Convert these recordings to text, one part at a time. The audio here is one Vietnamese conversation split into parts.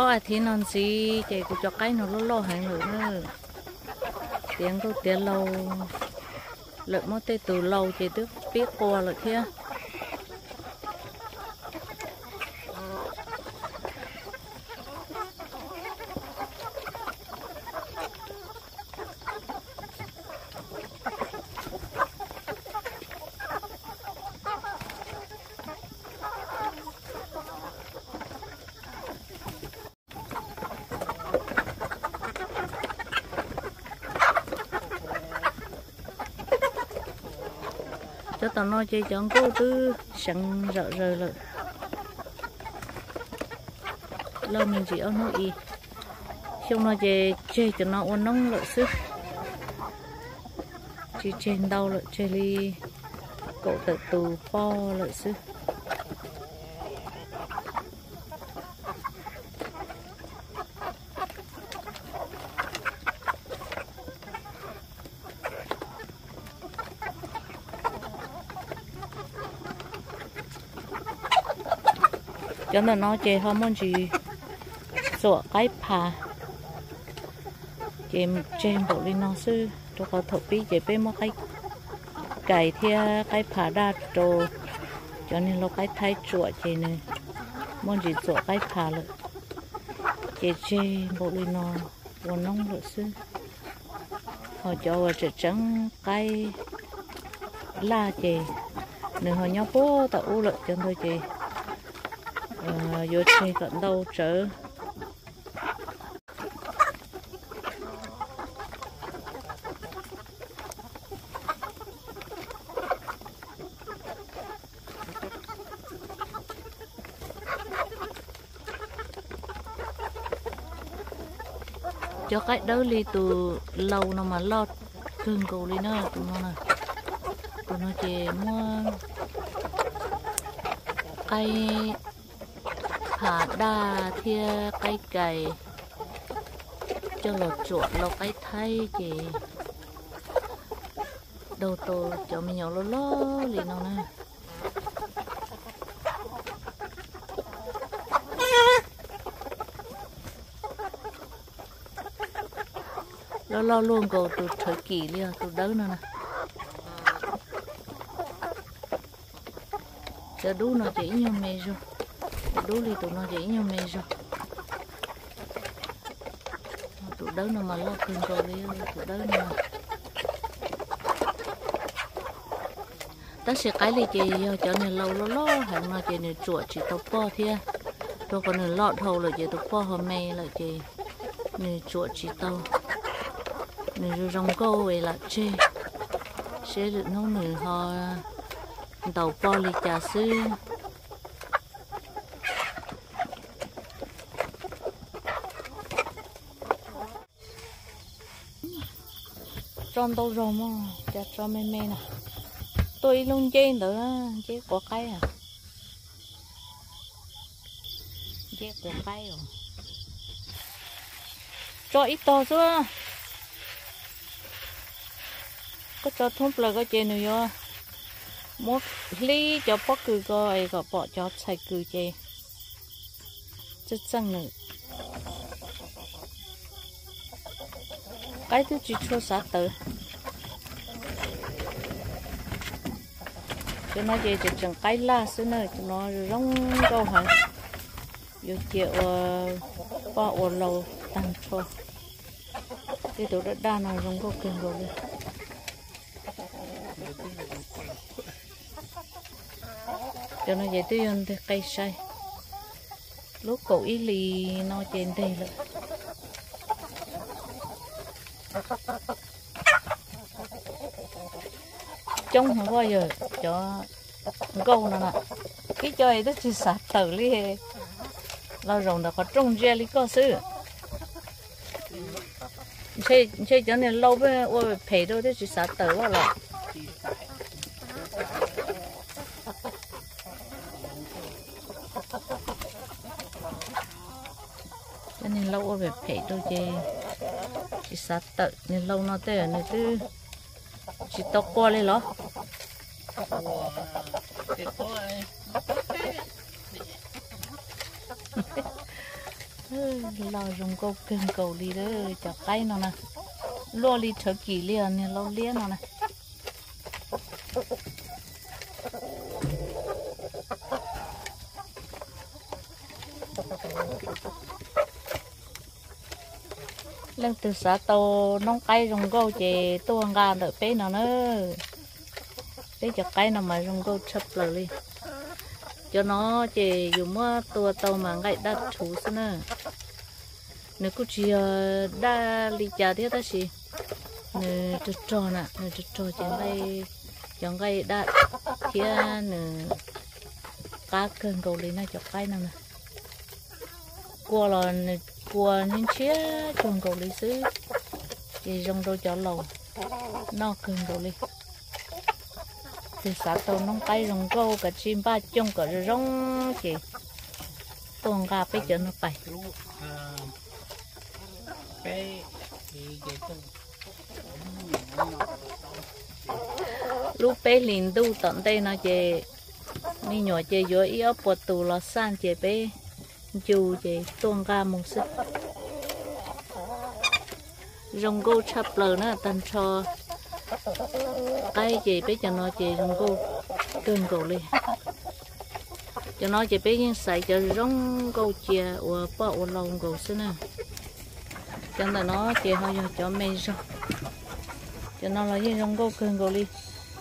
ô à, thì non gì? Chạy cũng cho cái nó lo lo hàng nữa tiếng tôi tiếng lâu. Lợi mất tê từ lâu chạy tức biết qua lợi kia. Cho tao nói chơi chọn cô tư sẵn rợ rờ lợi lâu mình chỉ ăn nội y. Xong nó chơi chơi cho nó uốn nóng lợi sức. Chỉ trên đau lợi chơi ly, cậu tự tù po lợi sức. Cho nên nó chơi hôm muốn gì sửa cái phà chơi chơi bộ đi nó sư cho có thợ bí chơi bên một cái cày thia cái phà đa trồ cho nên nó cái thay chuột chơi này muốn gì sửa cái phà rồi chơi chơi bộ đi nó buồn nông rồi sư họ cho vào trở trắng cái la chơi nên họ nhau bố tạo u lợi cho tôi chơi Ờ, vô chơi cận đâu trở cho cái đó li từ lâu nó mà lo cưng cầu li nữa tụi nó nè. Tụi nó chỉ mua cây thả đa thia cây cày. Cho lột chuột lột cái thay chị đầu tô cho mình nhỏ lo lo liền nó nè. Lo lo luôn cầu từ thời kỳ liền từ đâu nữa nè giờ đu nó chỉ như mê rồi đu đi tụi nó dễ như mê rồi tụi đó nó mà lo cưng rồi đi tụi đó nó ta sẽ cái gì chị ờ, cho nên lâu lâu lo hàng mà chị nên chuột chỉ tao po thia tôi còn nên lọt hầu là chị tao po hôm nay là chị nên chuột chỉ tao nên rồi rong câu về là chê. Sẽ được nấu nửa họ tàu po lì trà xưa tròn đâu rồi mà? Chặt cho mê mê nè. Tôi luôn chơi nữa chế quả cây à? Chế quả cây rồi cho ít to chưa có cho thúng là có chơi nữa một ly cho bó cừ coi có bỏ cho xài cừ chơi rất chăng nữa cái thứ chỉ cho sát tử. Cho nó về chỉ chẳng cái la xứ ờ, này cho nó rong câu hả? Yêu chịu qua ổ lâu tăng cho cái tổ đất đa nào rong câu kinh rồi cho nó về tới thì cây say. Lúc cổ ý lì nó trên đây rồi trông không bao giờ cho câu nữa nè. Cái chơi đó chỉ sạt tử li lao rồng đã có trông ra li có sư chơi chơi cho nên lâu bên ôi phải đâu đó chỉ sạt tử vào rồi cho nên lâu ôi phải đâu chơi chỉ sát tự nên lâu nó tới này cứ chỉ to qua lên lo lo dùng câu cần cầu đi đó cho cái nó nè. Lo đi thở kỳ liền, nên lo liền nó nè. Lên từ xã tô nông cây dùng câu chè tuôn ga đợi bé nó nữa bé cho cây nào mà dùng câu chập lời đi. Cho nó chè dùng mua tua tàu mà ngay đã chú xin nữa nếu cứ chỉ ờ, đa lý trả thế ta chỉ nếu cho trò nè nếu cho trò chẳng ngay chẳng ngay đã kia nếu cá cơn cầu lên nó cho cây nào nè. Qua là của những chiếc chuồng cầu lý xứ, thì dùng đôi cho lầu. Nó cường cầu lý. Thì xã tàu nông tay rồng câu cả chim ba chung cả rong, chị. Tuần gà bây giờ nó bay lúc bé liền đu tận đây nó, chị. Mi nhỏ chị vô ý ở bột tù là san chị bé dù chị tuôn ra một sức rồng câu chập lờ nó tần cho cái chị biết cho nó chị, rồng cô cơn cổ đi cho nó chị biết những sợi cho rồng câu chia ở bờ ở lòng cổ xí nè. Cho nên nó chị hơi cho mê rồi cho nó là những rồng câu cơn cổ đi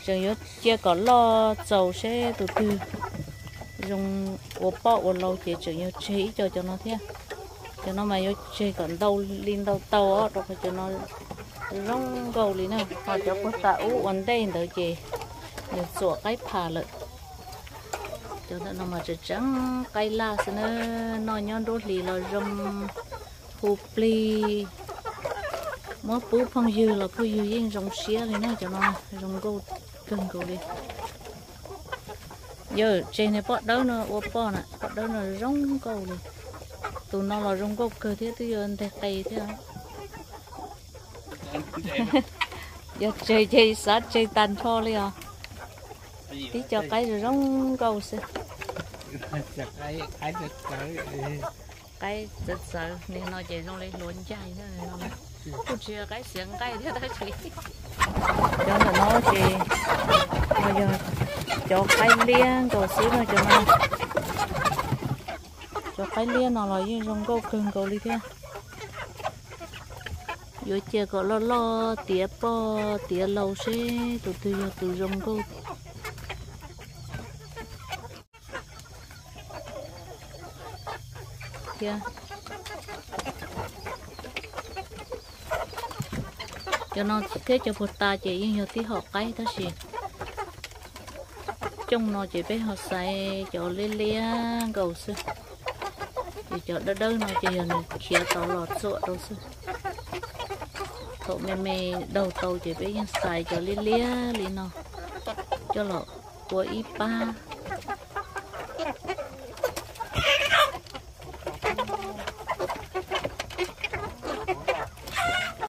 rồi nhớ chia có lo dầu sẽ từ từ rong ốp bọ và lâu chế chữ nhớ chế cho cho nó thế à? cho nó mà yêu chế còn đâu lên đâu tàu á, rồi cho nó rong gầu lý nào. Họ cho cô ta u vấn đây tới chế. Nhiều sủa cái phà lợi cho nên nó mà chỉ trắng, cái la xin nó nhon đốt lì là rong. Hù pli. Mỗi bú phong dư là phong dư yên rong xía lý này cho nó rong gầu cần gầu đi giờ trên này bắt đầu nó ô bỏ nè bắt đầu nó rong gầu đi. Tụi nó là rong gầu cơ thế tôi giờ anh thấy cây thế không? Giờ chơi chơi sát chơi tan cho đi à. Tí cho cái rồi rong câu xe cái cái cái cái rất sợ nên nó chơi rong lên luôn chạy thế này nó cho nó nó chơi bây giờ cho cái liên cầu xí nó cho nó cho cái liên nó là như rong câu cưng câu đi thế yo chia có lo lo tía po tía lâu xí tụi tụi yo tụi rong cô kia cho nó thế cho bột ta chỉ nhưng tí họ cái đó gì trong nó chỉ biết họ xài cho lê lê cầu sư. Thì cho đỡ đỡ nó chỉ là kia tàu lọt sụa đâu sư. Cậu mẹ mẹ, đầu tàu chỉ biết xài cho lê lê lì nó. Cho lọ của ipa